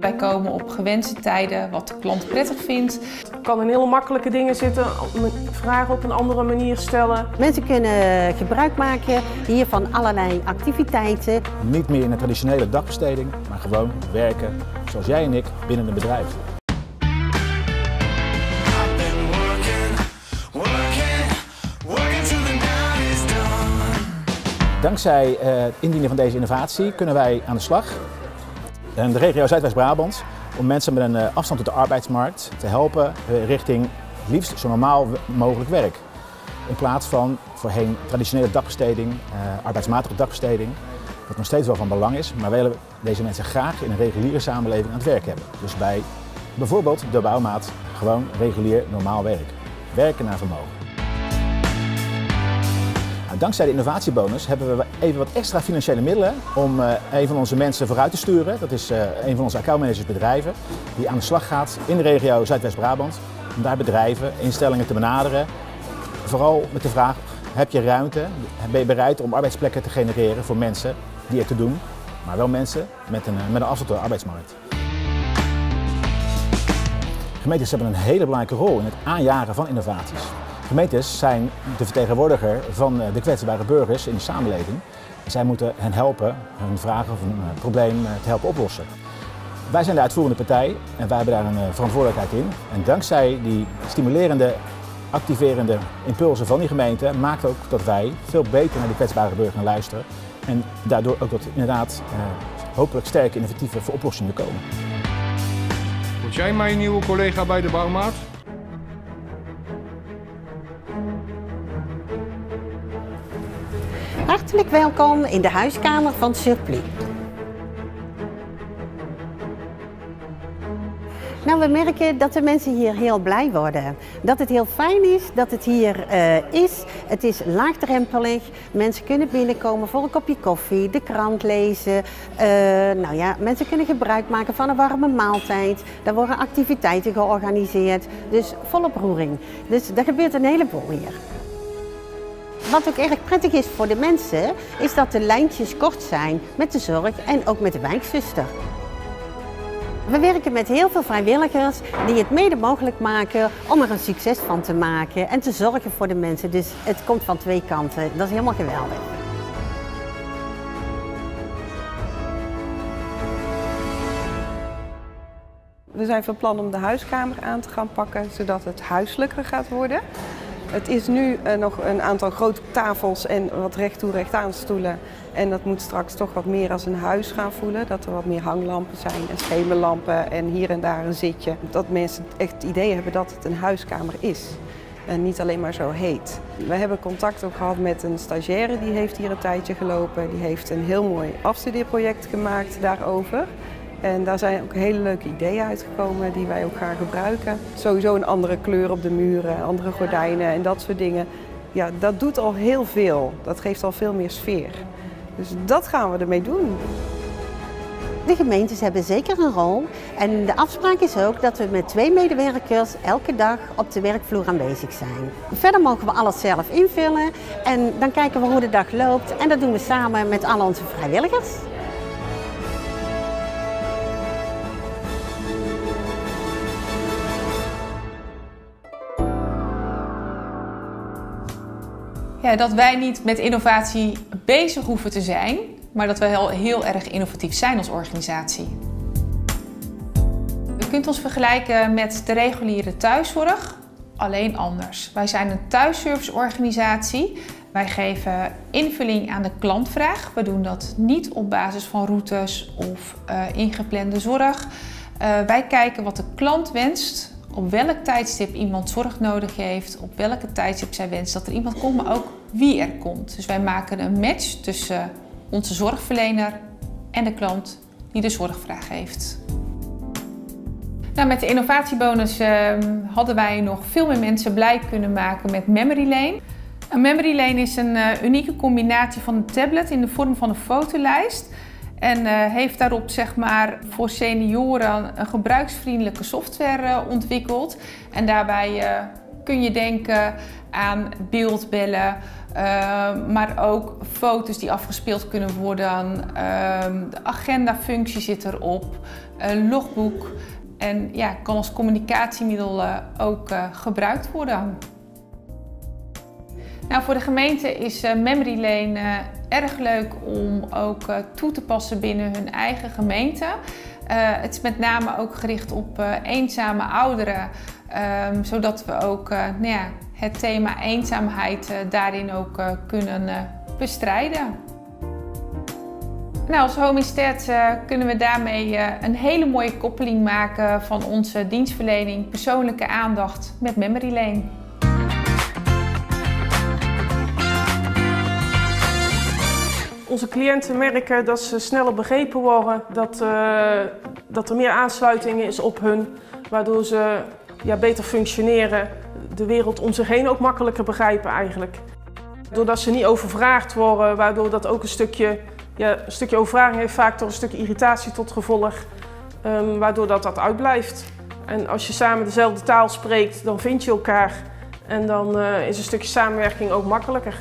Wij komen op gewenste tijden wat de klant prettig vindt. Het kan in hele makkelijke dingen zitten, vragen op een andere manier stellen. Mensen kunnen gebruik maken hier van allerlei activiteiten. Niet meer in de traditionele dagbesteding, maar gewoon werken zoals jij en ik binnen een bedrijf. Dankzij eh, het indienen van deze innovatie kunnen wij aan de slag. En de regio Zuidwest-Brabant om mensen met een eh, afstand tot de arbeidsmarkt te helpen eh, richting liefst zo normaal mogelijk werk. In plaats van voorheen traditionele dagbesteding, arbeidsmatige dagbesteding, wat nog steeds wel van belang is, maar willen deze mensen graag in een reguliere samenleving aan het werk hebben. Dus bij bijvoorbeeld de bouwmaat gewoon regulier normaal werk. Werken naar vermogen. Dankzij de innovatiebonus hebben we even wat extra financiële middelen om eh, een van onze mensen vooruit te sturen. Dat is eh, een van onze accountmanagers bedrijven die aan de slag gaat in de regio Zuidwest-Brabant. Om daar bedrijven, instellingen te benaderen. Vooral met de vraag, heb je ruimte? Ben je bereid om arbeidsplekken te genereren voor mensen die er te doen? Maar wel mensen met een, met een afstand de arbeidsmarkt. Gemeentes hebben een hele belangrijke rol in het aanjagen van innovaties. Gemeentes zijn de vertegenwoordiger van eh, de kwetsbare burgers in de samenleving. Zij moeten hen helpen hun vragen of een eh, probleem eh, te helpen oplossen. Wij zijn de uitvoerende partij en wij hebben daar een verantwoordelijkheid in. En dankzij die stimulerende, activerende impulsen van die gemeente maakt ook dat wij veel beter naar die kwetsbare burger gaan luisteren. En daardoor ook tot inderdaad eh, hopelijk sterke innovatieve oplossingen komen. Word jij mijn nieuwe collega bij de bouwmaat? Hartelijk welkom in de huiskamer van Surpli. Nou, we merken dat de mensen hier heel blij worden. Dat het heel fijn is dat het hier eh, is. Het is laagdrempelig. Mensen kunnen binnenkomen voor een kopje koffie, de krant lezen. Eh, nou ja, mensen kunnen gebruik maken van een warme maaltijd. Er worden activiteiten georganiseerd. Dus volop roering. Dus er gebeurt een heleboel hier. Wat ook erg prettig is voor de mensen, is dat de lijntjes kort zijn met de zorg en ook met de wijkzuster. We werken met heel veel vrijwilligers die het mede mogelijk maken om er een succes van te maken en te zorgen voor de mensen. Dus het komt van twee kanten. Dat is helemaal geweldig. We zijn van plan om de huiskamer aan te gaan pakken, zodat het huiselijker gaat worden. Het is nu eh, nog een aantal grote tafels en wat recht toe recht aan stoelen. En dat moet straks toch wat meer als een huis gaan voelen. Dat er wat meer hanglampen zijn en schemerlampen en hier en daar een zitje. Dat mensen echt het idee hebben dat het een huiskamer is. En niet alleen maar zo heet. We hebben contact ook gehad met een stagiaire die heeft hier een tijdje gelopen. Die heeft een heel mooi afstudeerproject gemaakt daarover. En daar zijn ook hele leuke ideeën uitgekomen die wij ook gaan gebruiken. Sowieso een andere kleur op de muren, andere gordijnen en dat soort dingen. Ja, dat doet al heel veel. Dat geeft al veel meer sfeer. Dus dat gaan we ermee doen. De gemeentes hebben zeker een rol. En de afspraak is ook dat we met twee medewerkers elke dag op de werkvloer aanwezig zijn. Verder mogen we alles zelf invullen en dan kijken we hoe de dag loopt. En dat doen we samen met al onze vrijwilligers. Ja, dat wij niet met innovatie bezig hoeven te zijn, maar dat we heel, heel erg innovatief zijn als organisatie. Je kunt ons vergelijken met de reguliere thuiszorg, alleen anders. Wij zijn een thuisserviceorganisatie. Wij geven invulling aan de klantvraag. We doen dat niet op basis van routes of eh, ingeplande zorg. Eh, wij kijken wat de klant wenst, op welk tijdstip iemand zorg nodig heeft, op welke tijdstip zij wenst dat er iemand komt, maar ook wie er komt. Dus wij maken een match tussen onze zorgverlener en de klant die de zorgvraag heeft. Nou, met de innovatiebonus eh, hadden wij nog veel meer mensen blij kunnen maken met Memory Lane. Een Memory Lane is een eh, unieke combinatie van een tablet in de vorm van een fotolijst. En eh, heeft daarop zeg maar, voor senioren een gebruiksvriendelijke software eh, ontwikkeld. En daarbij eh, kun je denken aan beeldbellen, maar ook foto's die afgespeeld kunnen worden. Ehm, de agendafunctie zit erop. Een logboek. En ja, kan als communicatiemiddel ook gebruikt worden. Nou, voor de gemeente is uh, Memory Lane uh, erg leuk om ook uh, toe te passen binnen hun eigen gemeente. het is met name ook gericht op eenzame ouderen, um, zodat we ook nou ja, het thema eenzaamheid daarin ook kunnen bestrijden. Nou, als Homisted kunnen we daarmee een hele mooie koppeling maken van onze dienstverlening, persoonlijke aandacht met Memory Lane. Onze cliënten merken dat ze sneller begrepen worden, dat, uh, dat er meer aansluiting is op hun, waardoor ze ja, beter functioneren, de wereld om zich heen ook makkelijker begrijpen eigenlijk. Doordat ze niet overvraagd worden, waardoor dat ook een stukje, ja, een stukje overvraging heeft vaak toch een stukje irritatie tot gevolg, um, waardoor dat, dat uitblijft. En als je samen dezelfde taal spreekt, dan vind je elkaar en dan uh, is een stukje samenwerking ook makkelijker.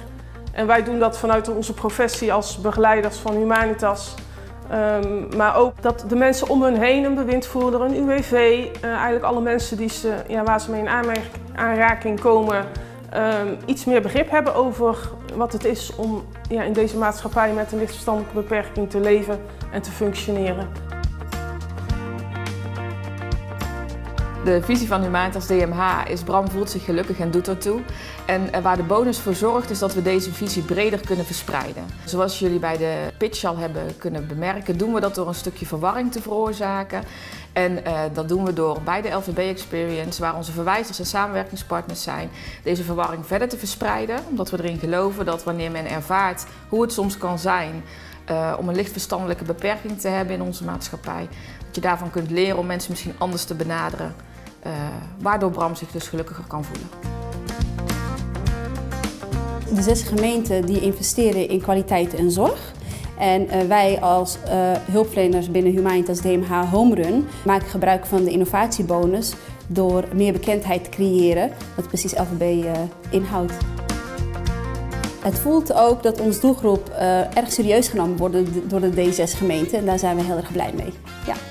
En wij doen dat vanuit onze professie als begeleiders van Humanitas. Um, maar ook dat de mensen om hun heen, een bewindvoerder, een UWV, uh, eigenlijk alle mensen die ze, ja, waar ze mee in aanraking komen, um, iets meer begrip hebben over wat het is om ja, in deze maatschappij met een lichtverstandelijke beperking te leven en te functioneren. De visie van Humanitas DMH is Bram voelt zich gelukkig en doet ertoe. En waar de bonus voor zorgt is dat we deze visie breder kunnen verspreiden. Zoals jullie bij de pitch al hebben kunnen bemerken, doen we dat door een stukje verwarring te veroorzaken. En uh, dat doen we door bij de LVB Experience, waar onze verwijzers en samenwerkingspartners zijn, deze verwarring verder te verspreiden. Omdat we erin geloven dat wanneer men ervaart hoe het soms kan zijn uh, om een licht verstandelijke beperking te hebben in onze maatschappij, dat je daarvan kunt leren om mensen misschien anders te benaderen. Uh, waardoor Bram zich dus gelukkiger kan voelen. De zes gemeenten die investeren in kwaliteit en zorg. En uh, wij als uh, hulpverleners binnen Humanitas DMH Homerun maken gebruik van de innovatiebonus door meer bekendheid te creëren, wat precies LVB inhoudt. Het voelt ook dat onze doelgroep erg serieus genomen wordt door de D6 gemeenten en daar zijn we heel erg blij mee. Ja.